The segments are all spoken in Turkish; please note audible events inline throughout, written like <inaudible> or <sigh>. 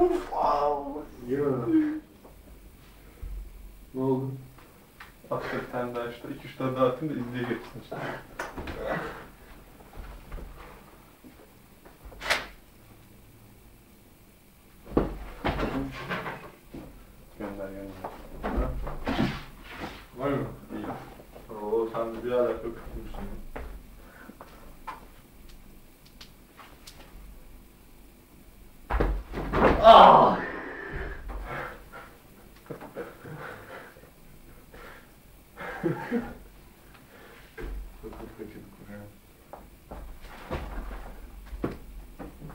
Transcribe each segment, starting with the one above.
Uf, wow. Yemin Ne oldu? Atla bir tane daha işte. İki üç tane daha atayım da izleye geçsin işte. gönder gönder. Ha? Var mı? İyi. Oo sen de bir alaka kutmuşsun.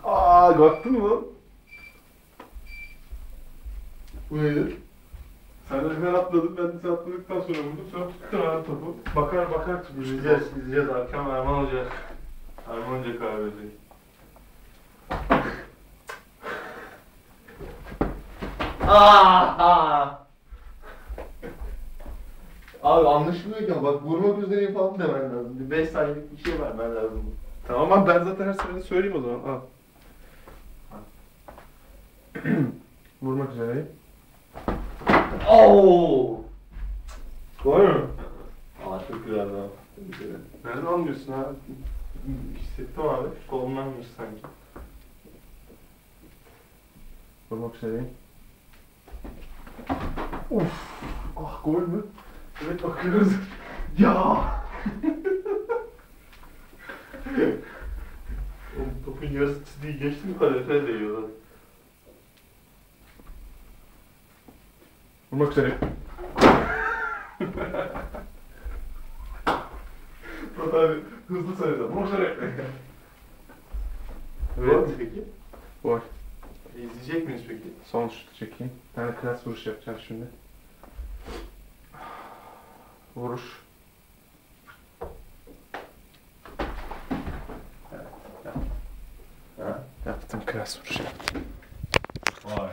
Aa, baktın mı? Bu nedir? Sen de hemen atladın, ben de sen atladıktan sonra vurdum, sonra tuttun abi topu. Bakar bakar tutmuş. İzleyeceğiz, izleyeceğiz Akşam Erman Hoca, Erman Hoca kahvesi. Ah! Abi anlaşılmıyor ki ama bak vurmak üzereyim falan demen lazım. Bir 5 saniyelik bir şey vermen lazım. Tamam abi ben zaten her seferinde söyleyeyim o zaman. Al. <clears throat> Vurmak üzereyim. Oo! Gol mü? Aa çok güzel lan. Nereden anlıyorsun abi? Hissettim abi. Kolumdanmış sanki. Vurmak üzereyim. Uf! Ah gol mü? Evet bakıyoruz. ya! Oğlum topun yarısı çizgiyi geçti mi kalorifer değiyor lan. Vurmak üzereyim. <laughs> Murat abi hızlı söylesem. Vurmak üzereyim. Gol mü peki? Gol. İzleyecek miyiz peki? Son şutu çekeyim. Bir tane klas vuruş yapacağım şimdi. vuruş. Yaptım klas vuruş yaptım. Vay.